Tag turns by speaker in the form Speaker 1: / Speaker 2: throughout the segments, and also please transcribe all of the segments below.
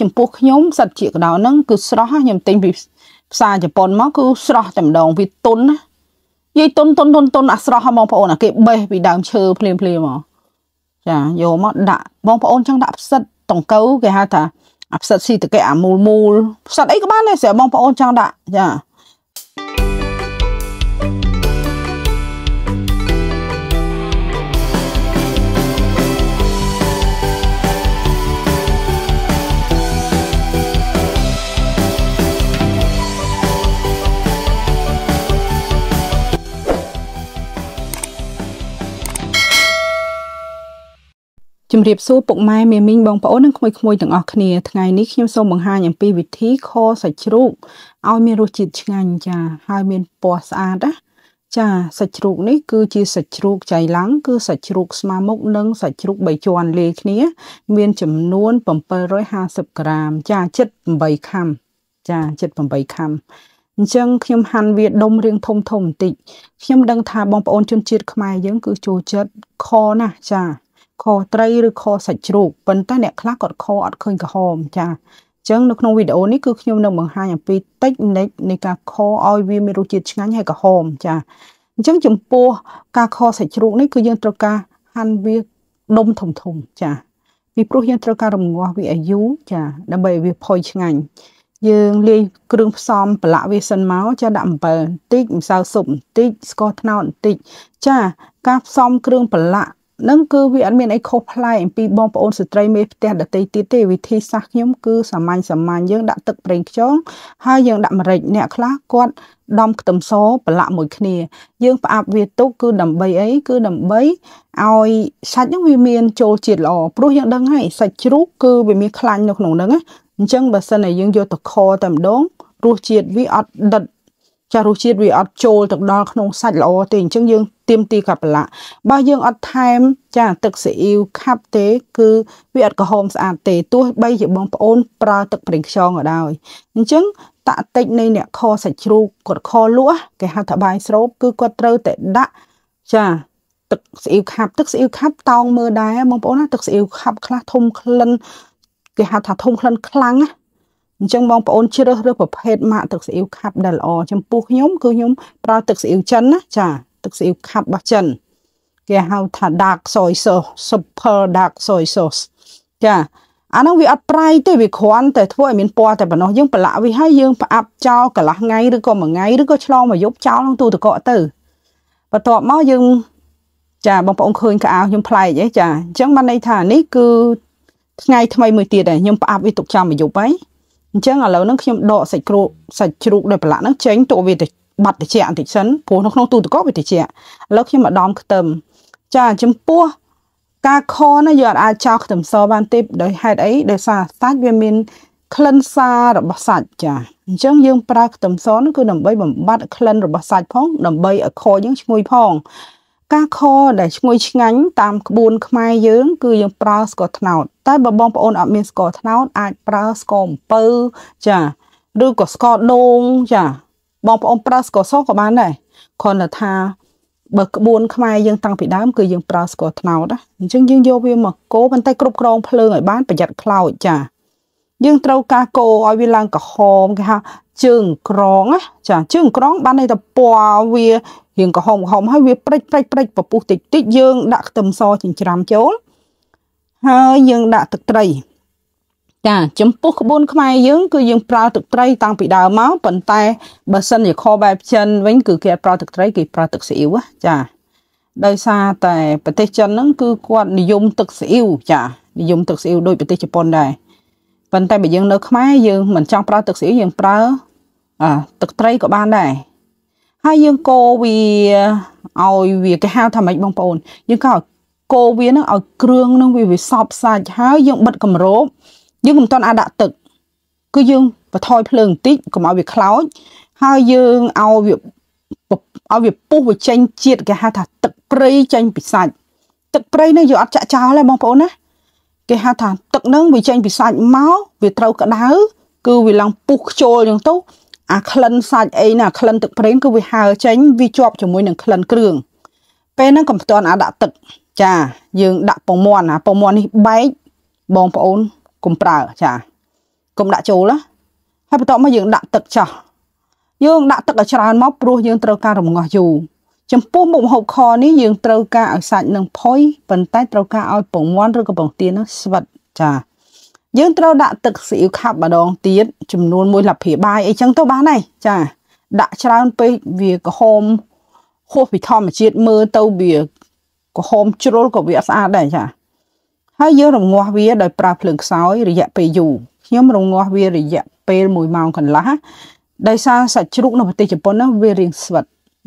Speaker 1: ចំពោះខ្ញុំសិតជាកដោហ្នឹងគឺស្រស់ខ្ញុំទិញពីផ្សារជប៉ុនមកគឺស្រស់តែម្ដងវាទុនណានិយាយទុនទុនទុនទុនអាស្រស់ហ៎បងប្អូនអាគេបេះពីដើមឈើភ្លាមភ្លាមមកចាយកមកដាក់បងប្អូនចង់ដាក់ផ្សិតតង្កូវគេហៅថាអាផ្សិតស៊ីតកែអាមូលមូលផ្សិតអីក៏បានដែរស្រាប់បងប្អូនចង់ដាក់ចា ជំរាបសួរពុកម៉ែមេមីងបងប្អូននិងក្មួយៗទាំងអស់គ្នាថ្ងៃនេះខ្ញុំសូមបង្ហាញអំពីវិធីខសាច់ជ្រូកឲ្យមានរសជាតិឆ្ងាញ់ចាហើយមានពណ៌ស្អាតណាចាសាច់ជ្រូកនេះគឺជាសាច់ជ្រូកចៃឡាំងគឺសាច់ជ្រូកស្មើមុខនិងសាច់ជ្រូក3ជាន់លាយគ្នា មានចំនួន750ក្រាម ចាជិត8ខាំចាជិត8ខាំអញ្ចឹងខ្ញុំហាន់វាដុំរៀងធំធំបន្តិចខ្ញុំដឹងថាបងប្អូនជនជាតិខ្មែរយើងគឺចូលចិត្តខណាស់ចា ខត្រីឬខសាច់ជ្រូកប៉ុន្តែអ្នកខ្លះគាត់ខអត់ឃើញក្រហមចាអញ្ចឹងនៅក្នុងវីដេអូនេះគឺខ្ញុំនឹងបង្ហាញអំពីតិចនិចនៃការខឲ្យវាមានរសជាតិឆ្ងាញ់ហើយក្រហមចាអញ្ចឹងចំពោះការខសាច់ជ្រូកនេះគឺយើងត្រូវការហាន់វាដុំធំធំចាពីព្រោះយើងត្រូវការរំងាស់វាឲ្យយូរចាដើម្បីឲ្យវាផុយឆ្ងាញ់យើងលាយគ្រឿងផ្សំប្រឡាក់វាសិនមកចាដាក់អំបិលបន្តិចម្សៅស៊ុបបន្តិចស្ករត្នោតបន្តិចចាការផ្សំគ្រឿងប្រឡាក់ នឹងគឺវាអត់មានអីខុសប្លែកអំពីបងប្អូនស្ត្រីមេផ្ទះដតីទៀតទេវិធីសាស្ត្រខ្ញុំគឺសាមញ្ញសាមញ្ញយើងដាក់ទឹកប្រេងខ្យងហើយយើងដាក់ម្រេចអ្នកខ្លះគាត់ដំខ្ទឹមសប្រឡាក់មួយគ្នា យើងផ្អាប់វាទុកគឺដើម្បីអីគឺដើម្បីឲ្យសាច់ហ្នឹងវាមានចូលជាតិល្អព្រោះយើងដឹងហើយសាច់ជ្រូកគឺវាមានខ្លាញ់នៅក្នុងហ្នឹងណាអញ្ចឹងបើសិនតែយើងយកទៅខតែម្ដងរសជាតិវាអត់ដិត ចារសជាតិវាអត់ចូលទៅដល់ក្នុងសាច់ល្អទេអញ្ចឹងយើងទៀមទីកាប្រឡាក់បើយើងអត់ថែម ចាទឹកស៊ីអ៊ីវខាប់ទេ គឺវាអត់ក្រហមស្អាតទេទោះបីជាបងប្អូនប្រើទឹកប្រេងខ្យងក៏ដោយអញ្ចឹងតាក់តិចនៃអ្នកខសាច់ជ្រូកគាត់ខលក់គេហៅថាបាយស្រូបគឺគាត់ត្រូវតែដាក់ចាទឹកស៊ីអ៊ីវខាប់ទឹកស៊ីអ៊ីវខាប់តោងមើលដែរបងប្អូនណាទឹកស៊ីអ៊ីវខាប់ខ្លះធំក្លិនគេហៅថាធំក្លិនខ្លាំងណា អញ្ចឹងបងប្អូនជ្រើសរើសប្រភេទម៉ាកទឹកស៊ីអ៊ីវខាប់ដែលល្អចំពោះខ្ញុំគឺខ្ញុំប្រើទឹកស៊ីអ៊ីវចិនណាចាទឹកស៊ីអ៊ីវខាប់របស់ចិនគេហៅថា dark soy sauce super dark soy sauce ចាអានោះវាអត់ប្រៃទេវាគ្រាន់តែធ្វើឲ្យមានពណ៌តែប៉ុណ្ណោះយើងប្រឡាក់វាហើយយើងផ្អាប់ចោលកន្លះថ្ងៃឬក៏មួយថ្ងៃឬក៏ឆ្លងមួយយប់ចោលក្នុងទូទឹកកកទៅបន្ទាប់មកយើងចាបងប្អូនឃើញកៅអៅខ្ញុំប្លែកអីចាអញ្ចឹងបានន័យថានេះគឺថ្ងៃថ្មីមួយទៀតដែរខ្ញុំផ្អាប់វាទុកចាំមួយយប់ហើយ អញ្ចឹងឥឡូវហ្នឹងខ្ញុំដកសាច់គ្រូសាច់ជ្រូកដោយប្រឡាក់ហ្នឹងចេញទុកវាទៅបាត់ត្រជាក់បន្តិចសិនព្រោះនៅក្នុងទូទឹកកកវាត្រជាក់ឥឡូវខ្ញុំមកដំខ្ទឹមចាចំពោះការខណាយើងអាចចោលខ្ទឹមសបានទេដោយហេតុអីដោយសារសាច់វាមានក្លិនសាររបស់សាច់ចាអញ្ចឹងយើងប្រើខ្ទឹមសនោះគឺដើម្បីបំបត្តិក្លិនរបស់សាច់ផងដើម្បីឲ្យខយើងឈ្ងុយផង ការខដែលឈ្ងុយឆ្ងាញ់តាមក្បួនខ្មែរយើង គឺយើងប្រើស្ករត្នោតតែបើបងប្អូនអត់មានស្ករត្នោតអាចប្រើស្ករអំពៅចាឬក៏ស្ករដូងចាបងប្អូនប្រើស្ករសក៏បានដែរគ្រាន់តែថាបើក្បួនខ្មែរយើងតាំងពីដើមគឺយើងប្រើស្ករត្នោតណាអញ្ចឹងយើងយកវាមកកូរប៉ុន្តែគ្រប់គ្រងភ្លើងឲ្យបានប្រយ័ត្នខ្លោចចា យើងត្រូវការកូរឲ្យវាឡើងក្រហមគេហៅជើងក្រងណាចាជើងក្រងបានន័យថាពណ៌វារៀងក្រហមក្រហមហើយវាព្រិចព្រិចព្រិចពពុះតិចតិចយើងដាក់ខ្ទឹមសចិញ្ច្រាំចូលហើយយើងដាក់ទឹកត្រីចាចំពោះក្បួនខ្មែរយើងគឺយើងប្រើទឹកត្រីតាំងពីដើមមកប៉ុន្តែបើសិនជាខបែបចិនវិញគឺគេប្រើទឹកត្រីគេប្រើទឹកស៊ីអ៊ីវចាដោយសារតែប្រទេសចិនហ្នឹងគឺគាត់និយមទឹកស៊ីអ៊ីវចានិយមទឹកស៊ីអ៊ីវដូចប្រទេសជប៉ុនដែរ ប៉ុន្តែបើយើងនៅខ្មែរយើងមិនចង់ប្រើទឹកស៊ីអ៊ីវយើងប្រើអាទឹកត្រីក៏បានដែរហើយយើងកូរវាឲ្យវាគេហៅថាម៉េចបងប្អូនយើងក៏កូរវានឹងឲ្យគ្រឿងនឹងវាវាសប់សាច់ហើយយើងបិទគម្របយើងមិនទាន់អាចដាក់ទឹក គឺយើងបន្ថយភ្លើងបន្តិចកុំឲ្យវាខ្លោចហើយយើងឲ្យវាឲ្យវាពុះវាចេញជាតិគេហៅថាទឹកព្រៃចេញពីសាច់ទឹកព្រៃនេះយើងអត់ចាក់ចោលទេបងប្អូនណា គេហៅថាទឹកនឹងវាចេញពីសាច់មកវាត្រូវក្តៅគឺវាឡើងពុះខ្ជុលអញ្ចឹងទៅអាក្លិនសាច់អីណាក្លិនទឹកប្រេងគឺវាហើចេញវាជាប់ជាមួយនឹងក្លិនគ្រឿងពេលហ្នឹងកុំផ្ទាន់អាចដាក់ទឹកចាយើងដាក់ពងមាន់ណាពងមាន់នេះបែកបងប្អូនកុំប្រើចាកុំដាក់ចូលណាហើយបន្ទាប់មកយើងដាក់ទឹកចោះយើងដាក់ទឹកឲ្យច្រើនមកព្រោះយើងត្រូវការរំងាស់យូរ ចំពោះមុខម្ហូបខនេះយើងត្រូវការឲ្យសាច់នឹងផុយប៉ុន្តែត្រូវការឲ្យពងមាន់ឬក៏ពងទានឹងស្វិតចាយើងត្រូវដាក់ទឹកស៊ីអ៊ីវខាប់ម្ដងទៀតចំនួន1លាភីបាយអីចឹងទៅបានហើយចាដាក់ច្រើនពេកវាក្រហមហួសពីធម្មជាតិមើលទៅវាក្រហមជ្រុលក៏វាស្អាតដែរចាហើយយើងរងាស់វាដោយប្រើភ្លើងខ្សោយរយៈពេលយូរខ្ញុំរងាស់វារយៈពេល1ម៉ោងកន្លះដោយសារសាច់ជ្រូកនៅប្រទេសជប៉ុនណាវារៀងស្វិត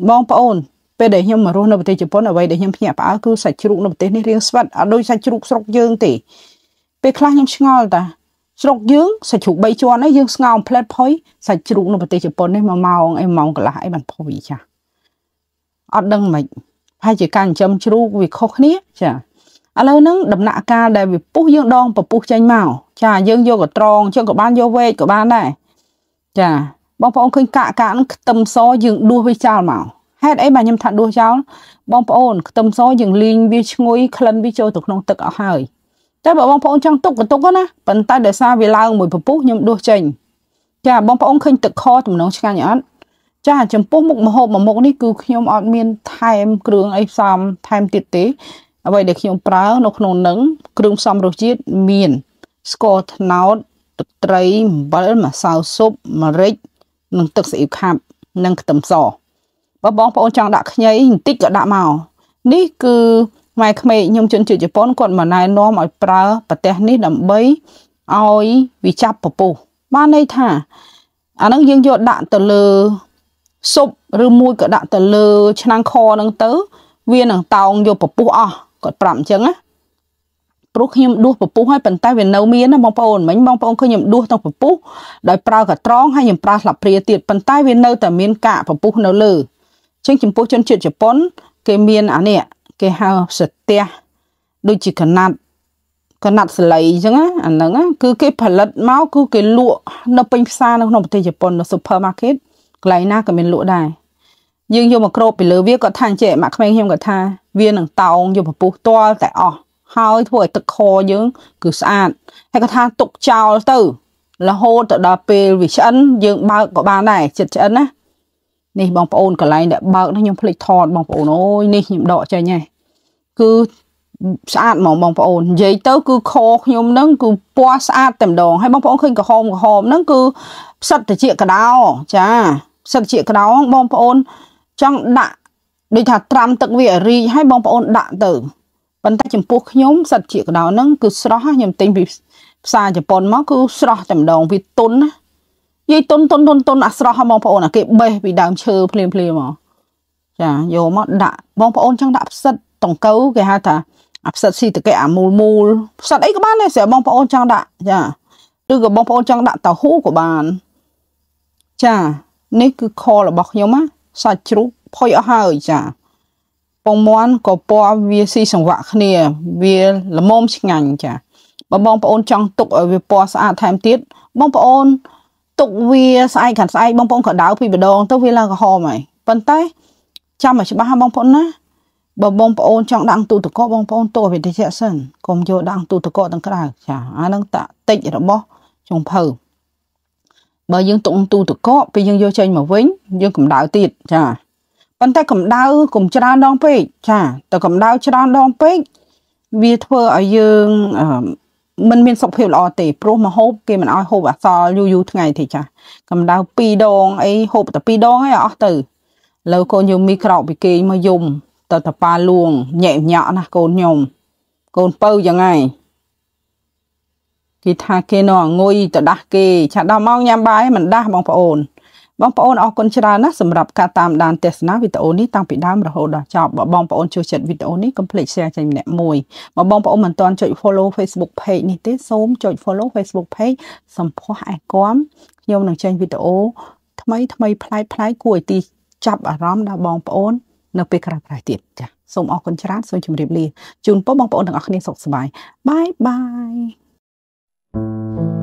Speaker 1: បងប្អូន ពេលដែលខ្ញុំមករស់នៅប្រទេសជប៉ុនអ្វីដែលខ្ញុំភ្ញាក់ផ្អើលគឺសាច់ជ្រូកនៅប្រទេសនេះរៀងស្វិតអត់ដូចសាច់ជ្រូកស្រុកយើងទេពេលខ្លះខ្ញុំឆ្ងល់តាស្រុកយើងសាច់ជ្រូក3ជាន់ហើយយើងស្ងោរផ្លែតផុយសាច់ជ្រូកនៅប្រទេសជប៉ុននេះ1ម៉ោងអីម៉ោងកន្លះអីបានផុយចាអត់ដឹងមិនហើយជាការចិញ្ចឹមជ្រូកវាខុសគ្នាចាឥឡូវហ្នឹងដំណាក់កាលដែលវាពុះយើងដងពពុះចេញមកចាយើងយកកត្រងចឹងក៏បានយកវែកក៏បានដែរចាបងប្អូនឃើញកាកកាកហ្នឹងខ្ទឹមសយើងដួសវាចោលមក ហេតុអីបាទខ្ញុំថាដួសចោលបងប្អូនខ្ទឹមសយើងលីងវាឈ្ងុយក្លិនវាចូលទៅក្នុងទឹកអស់ហើយតែបើបងប្អូនចង់ទុកក៏ទុកណាប៉ុន្តែដោយសារវាឡើងមួយពពុះខ្ញុំដួសចេញចាបងប្អូនឃើញទឹកខទំនងឆ្ងាញ់អត់ចាចំពោះមុខម្ហូបមួយមុខនេះគឺខ្ញុំអត់មានថែមគ្រឿងអីផ្សំថែមទៀតទេអ្វីដែលខ្ញុំប្រើនៅក្នុងនឹងគ្រឿងផ្សំរសជាតិមានស្ករត្នោតទឹកត្រីអំបិលម្សៅស៊ុបម្រេចនិងទឹកស៊ីអ៊ីវខាប់និងខ្ទឹមស បើបងប្អូនចង់ដាក់ខ្ញីបន្តិចក៏ដាក់មកនេះគឺម៉ែក្មេកខ្ញុំជនជាតិជប៉ុនគាត់មកណែនាំឲ្យប្រើប្រទេសនេះដើម្បីឲ្យវាចាប់ពពុះបានន័យថាអានឹងយើងយកដាក់ទៅលើស៊ុបឬមួយក៏ដាក់ទៅលើឆ្នាំងខហ្នឹងទៅ វានឹងតោងយកពពុះអស់គាត់ប្រាប់អញ្ចឹងណាព្រោះខ្ញុំដួសពពុះហើយប៉ុន្តែវានៅមានណាបងប្អូនមិញបងប្អូនឃើញខ្ញុំដួសទាំងពពុះដោយប្រើកត្រងហើយខ្ញុំប្រើស្លាបព្រាទៀតប៉ុន្តែវានៅតែមានកាកពពុះនៅលើ ចឹងចំពោះជនជាតិជប៉ុន គេមានអានេះគេហៅស្ទះដូចជាកណាត់កណាត់សលៃអញ្ចឹងអាហ្នឹងគឺគេផលិតមកគឺគេលក់នៅពេញផ្សារនៅក្នុងប្រទេសជប៉ុននៅ supermarket កន្លែងណាក៏មានលក់ដែរយើងយកមកគ្របពីលើវាគាត់ថាអញ្ចឹងម៉ាក់ក្មេងខ្ញុំគាត់ថាវានឹងតោងយកពពុះទាល់តែអស់ហើយធ្វើឲ្យទឹកខយើងគឺស្អាតហើយគាត់ថាទុកចោលទៅរហូតទៅដល់ពេលវាឆ្អិនយើងបើកក៏បានដែរចិត្តឆ្អិនណា នេះបងប្អូនកន្លែងដែលបើកនេះខ្ញុំភ្លេចថតបងប្អូនអូយនេះខ្ញុំដកចេញហើយគឺស្អាតហ្មងបងប្អូននិយាយទៅគឺខខ្ញុំហ្នឹងគឺពណ៌ស្អាតតែម្ដងហើយបងប្អូនឃើញក្រហមក្រហមហ្នឹងគឺផ្សិតតិចកដោចាផ្សិតតិចកដោបងប្អូនចង់ដាក់ដូចថាត្រាំទឹកវារីកហើយបងប្អូនដាក់ទៅប៉ុន្តែចំពោះខ្ញុំសិតជាកដោហ្នឹងគឺស្រស់ខ្ញុំទិញពីផ្សារជប៉ុនមកគឺស្រស់តែម្ដងវាទុនណា យាយទុនទុនទុនទុនអាស្រស់ហ៎បងប្អូនអាគេបេះពីដើមឈើភ្លាមភ្លាមមកចាយកមកដាក់បងប្អូនចង់ដាក់ផ្សិតតង្កូវគេហៅថាអាផ្សិតស៊ីតកែអាមូលមូលផ្សិតអីក៏បានដែរស្រាប់បងប្អូនចង់ដាក់ចាឬក៏បងប្អូនចង់ដាក់តៅហ៊ូក៏បានចានេះគឺខរបស់ខ្ញុំណាសាច់ជ្រូកផុយអស់ហើយចាពងមាន់ក៏ពណ៌វាស៊ីសង្វាក់គ្នាវាល្មមឆ្ងាញ់ចាបើបងប្អូនចង់ទុកឲ្យវាពណ៌ស្អាតថែមទៀតបងប្អូន ទុកវាស្អែកខាងស្អែកបងប្អូនក៏ដៅពីម្ដងទៅវាឡើងក្រហមហើយប៉ុន្តែចាំឲ្យច្បាស់បងប្អូនណាបើបងប្អូនចង់ដាក់ទូទឹកកកបងប្អូនទុកឲ្យវាតិចសិនកុំយកដាក់ទូទឹកកកទាំងក្រៅចាអានឹងតាតិចរបស់ចុងភៅបើយើងទុកទូទឹកកកពេលយើងយកចេញមកវិញយើងកម្ដៅទៀតចាប៉ុន្តែកម្ដៅកុំច្រើនដងពេកចាតែកម្ដៅច្រើនដងពេកវាធ្វើឲ្យយើង មិនមានសុខភាពល្អទេព្រោះមកហូបគេមិនឲ្យហូបអសល់យូរយូរថ្ងៃទេចាកម្ដៅ2ដងអីហូបតែ2ដងហើយអស់ទៅលើកូនយើងមីក្រោកពីគេមកយំទៅតប៉ាលួងញែកញាក់ណាកូនខ្ញុំកូនពៅយ៉ាងហ្នឹងគេថាគេនៅងុយទៅដាស់គេឆាដល់មកញ៉ាំបាយមិនដាស់បងប្អូន បងប្អូនអរគុណច្រើនណាស់សម្រាប់ការតាមដានទស្សនាវីដេអូនេះតាំងពីដើមរហូតដល់ចប់បើបងប្អូនចូលចិត្តវីដេអូនេះកុំភ្លេច share ចេញម្នាក់មួយបើបងប្អូនមិនទាន់ចុច follow Facebook page នេះទេសូមចុច follow Facebook page សម្ផស្សអែកគំខ្ញុំនឹងចេញវីដេអូថ្មីថ្មីប្លែកប្លែកគួរឲ្យទីចាប់អារម្មណ៍ដល់បងប្អូននៅពេលក្រោយៗទៀតចា៎សូមអរគុណច្រើនសូមជម្រាបលាជូនពរបងប្អូនទាំងអស់គ្នាសុខសប្បាយបាយបាយ